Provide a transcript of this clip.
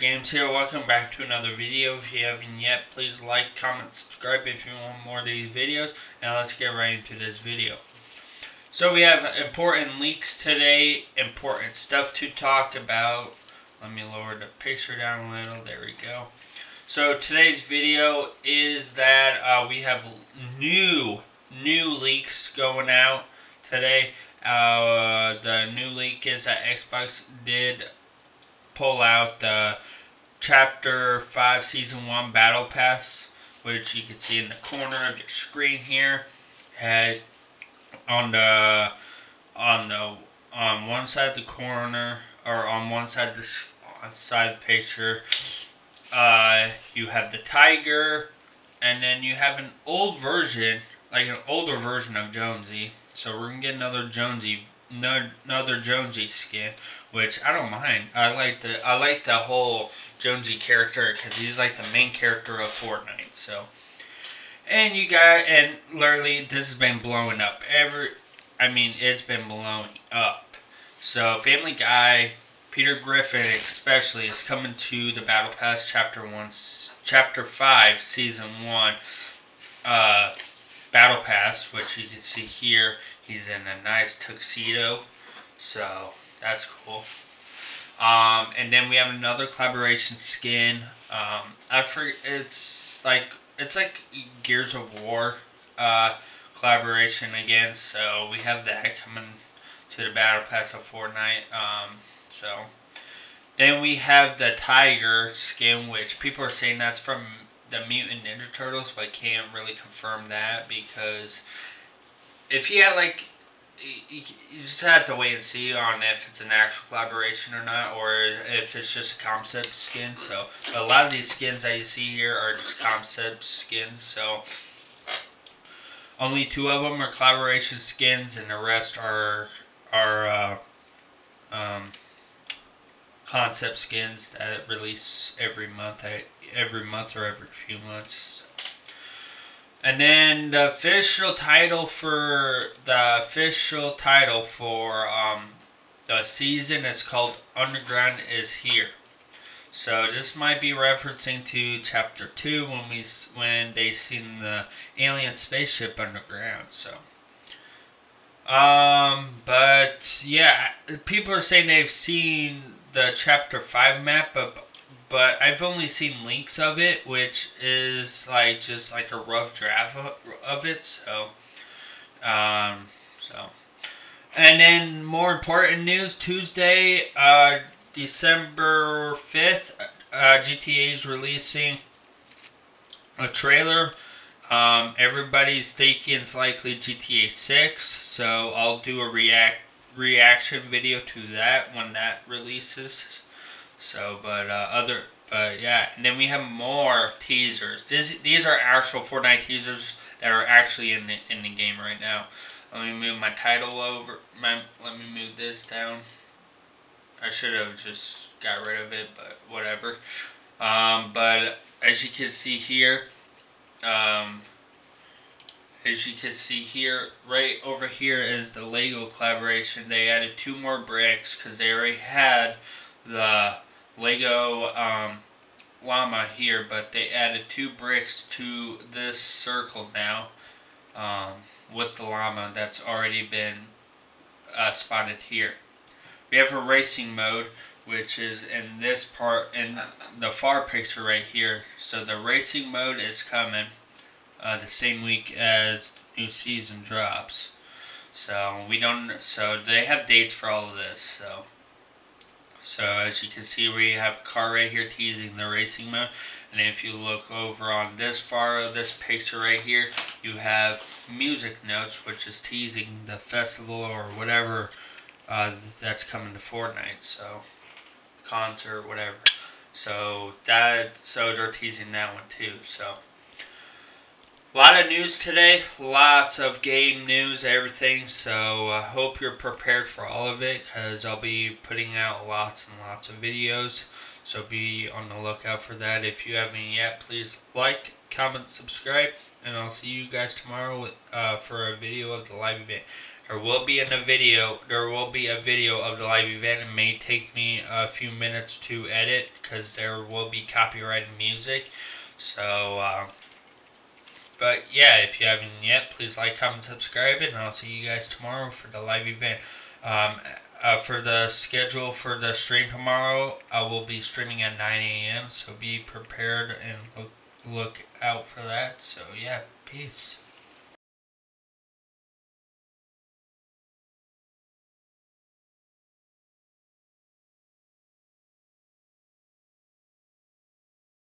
Games here. Welcome back to another video. If you haven't yet, please like, comment, subscribe if you want more of these videos. And let's get right into this video. So we have important leaks today, important stuff to talk about. Let me lower the picture down a little. There we go. So today's video is that uh, we have new, new leaks going out today. Uh, the new leak is that Xbox did pull out the Chapter 5 Season 1 Battle Pass, which you can see in the corner of your screen here. Had on the on the on one side of the corner or on one side of the side of the picture, uh, you have the tiger, and then you have an old version, like an older version of Jonesy. So we're gonna get another Jonesy, another Jonesy skin which I don't mind. I like the I like the whole Jonesy character because he's like the main character of Fortnite. So, and you got and literally this has been blowing up. Every, I mean, it's been blowing up. So Family Guy, Peter Griffin especially is coming to the Battle Pass Chapter One, Chapter Five, Season One. Uh, Battle Pass, which you can see here, he's in a nice tuxedo. So that's cool. Um, and then we have another collaboration skin. Um, I forget, it's like it's like Gears of War uh, collaboration again. So we have that coming to the Battle Pass of Fortnite. Um, so then we have the Tiger skin, which people are saying that's from the Mutant Ninja Turtles, but I can't really confirm that because if you had like you, just have to wait and see on if it's an actual collaboration or not, or if it's just a concept skin. So a lot of these skins that you see here are just concept skins. So only two of them are collaboration skins, and the rest are are uh, um, concept skins that release every month. Every month or every few months. And then the official title for the official title for um, the season is called Underground is Here. So this might be referencing to chapter two when we when they seen the alien spaceship underground. So, um, but yeah, people are saying they've seen the chapter five map, but but I've only seen links of it, which is like just like a rough draft of it. So, um, so, and then more important news: Tuesday, uh, December fifth, uh, GTA is releasing a trailer. Um, everybody's thinking it's likely GTA 6, so I'll do a react reaction video to that when that releases. So, but uh, other, but yeah, and then we have more teasers. This, these are actual Fortnite teasers that are actually in the in the game right now. Let me move my title over. My, let me move this down. I should have just got rid of it, but whatever. Um, but as you can see here, um, as you can see here, right over here is the Lego collaboration. They added two more bricks because they already had the Lego um, llama here, but they added two bricks to this circle now um, with the llama that's already been uh, spotted here. We have a racing mode, which is in this part, in the far picture right here. So the racing mode is coming uh, the same week as new season drops. So we don't, so they have dates for all of this, so. So as you can see we have a car right here teasing the racing mode. And if you look over on this far of this picture right here, you have music notes, which is teasing the festival or whatever uh, that's coming to Fortnite. So concert, whatever. So that so they're teasing that one too. So a lot of news today, lots of game news, everything. So I uh, hope you're prepared for all of it because I'll be putting out lots and lots of videos. So be on the lookout for that. If you haven't yet, please like, comment, subscribe, and I'll see you guys tomorrow with, uh, for a video of the live event. there will be in a video. There will be a video of the live event. It may take me a few minutes to edit because there will be copyrighted music. So, uh, but yeah, if you haven't yet, please like, comment, subscribe, and I'll see you guys tomorrow for the live event. Um, uh, for the schedule for the stream tomorrow, I will be streaming at 9 a.m. So be prepared and look look out for that. So yeah, peace.